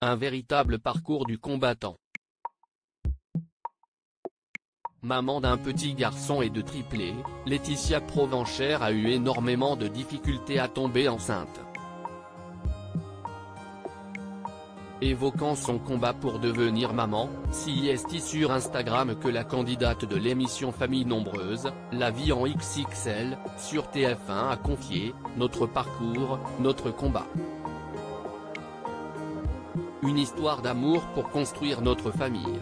un véritable parcours du combattant. Maman d'un petit garçon et de triplé, Laetitia Provenchère a eu énormément de difficultés à tomber enceinte. Évoquant son combat pour devenir maman, est sur Instagram que la candidate de l'émission Famille Nombreuse, La vie en XXL, sur TF1 a confié, Notre parcours, notre combat. Une histoire d'amour pour construire notre famille.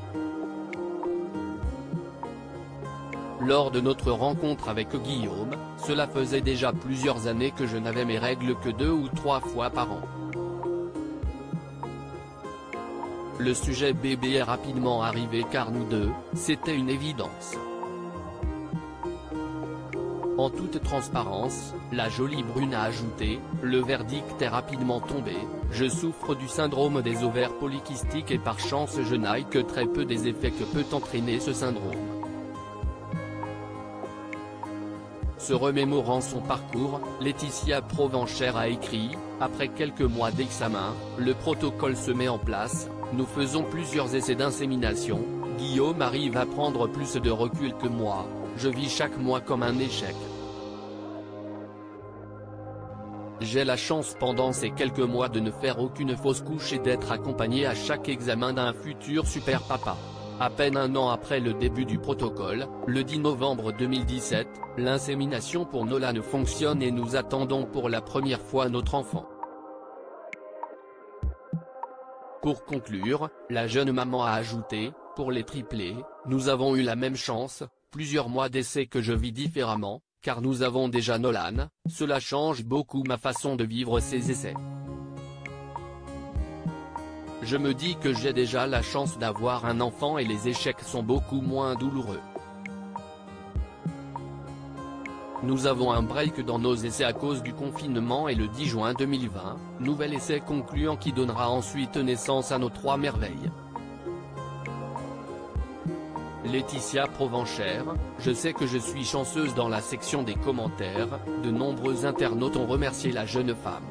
Lors de notre rencontre avec Guillaume, cela faisait déjà plusieurs années que je n'avais mes règles que deux ou trois fois par an. Le sujet bébé est rapidement arrivé car nous deux, c'était une évidence. En toute transparence, la jolie brune a ajouté, le verdict est rapidement tombé, je souffre du syndrome des ovaires polykystiques et par chance je n'aille que très peu des effets que peut entraîner ce syndrome. Se remémorant son parcours, Laetitia Provenchère a écrit, après quelques mois d'examen, le protocole se met en place, nous faisons plusieurs essais d'insémination, Guillaume arrive à prendre plus de recul que moi, je vis chaque mois comme un échec. J'ai la chance pendant ces quelques mois de ne faire aucune fausse couche et d'être accompagné à chaque examen d'un futur super papa. À peine un an après le début du protocole, le 10 novembre 2017, l'insémination pour Nolan fonctionne et nous attendons pour la première fois notre enfant. Pour conclure, la jeune maman a ajouté, pour les triplés, nous avons eu la même chance, plusieurs mois d'essai que je vis différemment, car nous avons déjà Nolan, cela change beaucoup ma façon de vivre ces essais. Je me dis que j'ai déjà la chance d'avoir un enfant et les échecs sont beaucoup moins douloureux. Nous avons un break dans nos essais à cause du confinement et le 10 juin 2020, nouvel essai concluant qui donnera ensuite naissance à nos trois merveilles. Laetitia Provenchère, je sais que je suis chanceuse dans la section des commentaires, de nombreux internautes ont remercié la jeune femme.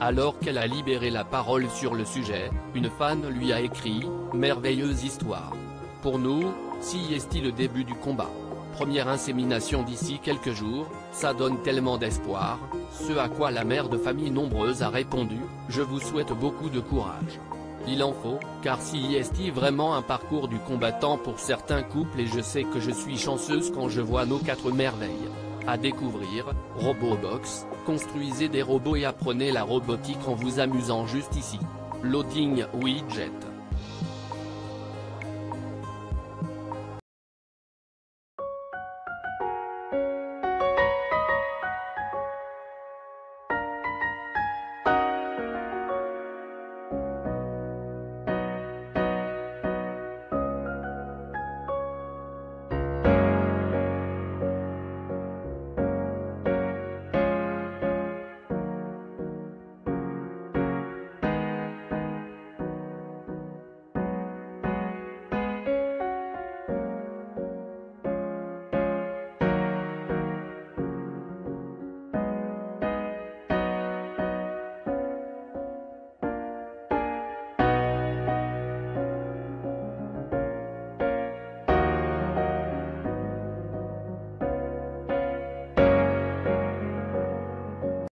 Alors qu'elle a libéré la parole sur le sujet, une fan lui a écrit « Merveilleuse histoire. Pour nous, si est le début du combat. Première insémination d'ici quelques jours, ça donne tellement d'espoir, ce à quoi la mère de famille nombreuse a répondu « Je vous souhaite beaucoup de courage. Il en faut, car si est vraiment un parcours du combattant pour certains couples et je sais que je suis chanceuse quand je vois nos quatre merveilles. À découvrir, Robobox, construisez des robots et apprenez la robotique en vous amusant juste ici. Loading Widget